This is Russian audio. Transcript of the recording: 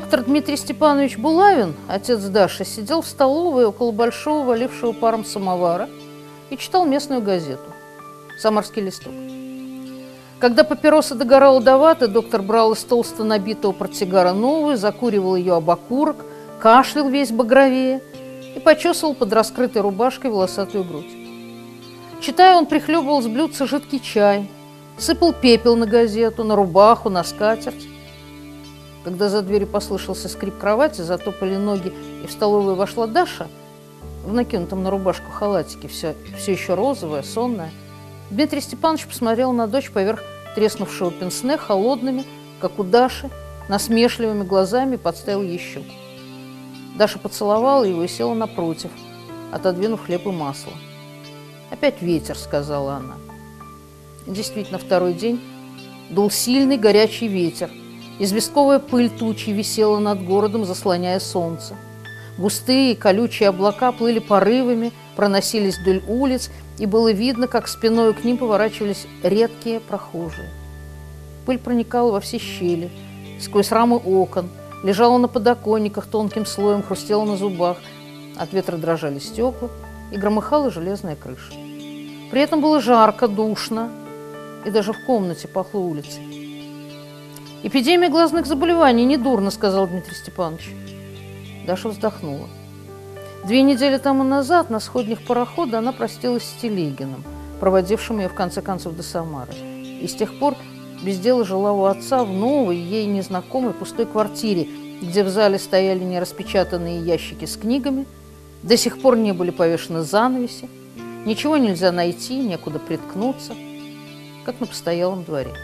Дмитрий Степанович Булавин, отец Даши, сидел в столовой около большого, валившего паром самовара и читал местную газету «Самарский листок». Когда папироса догорала до ваты, доктор брал из толсто набитого портсигара новую, закуривал ее об окурок, кашлял весь багровее и почесывал под раскрытой рубашкой волосатую грудь. Читая, он прихлебывал с блюдца жидкий чай, сыпал пепел на газету, на рубаху, на скатерть. Когда за дверью послышался скрип кровати, затопали ноги, и в столовую вошла Даша, в накинутом на рубашку халатике, все, все еще розовая, сонная, Дмитрий Степанович посмотрел на дочь поверх треснувшего пенсне холодными, как у Даши, насмешливыми глазами подставил ей щеку. Даша поцеловала его и села напротив, отодвинув хлеб и масло. «Опять ветер», — сказала она. Действительно, второй день дул сильный горячий ветер. Известковая пыль тучи висела над городом, заслоняя солнце. Густые колючие облака плыли порывами, проносились вдоль улиц, и было видно, как спиной к ним поворачивались редкие прохожие. Пыль проникала во все щели, сквозь рамы окон, лежала на подоконниках тонким слоем, хрустела на зубах. От ветра дрожали стекла и громыхала железная крыша. При этом было жарко, душно, и даже в комнате пахло улицей. «Эпидемия глазных заболеваний недурно», — сказал Дмитрий Степанович. Даша вздохнула. Две недели тому назад на сходнях парохода она простилась с Телегиным, проводившим ее в конце концов до Самары. И с тех пор без дела жила у отца в новой, ей незнакомой пустой квартире, где в зале стояли нераспечатанные ящики с книгами, до сих пор не были повешены занавеси, Ничего нельзя найти, некуда приткнуться, как на постоялом дворе.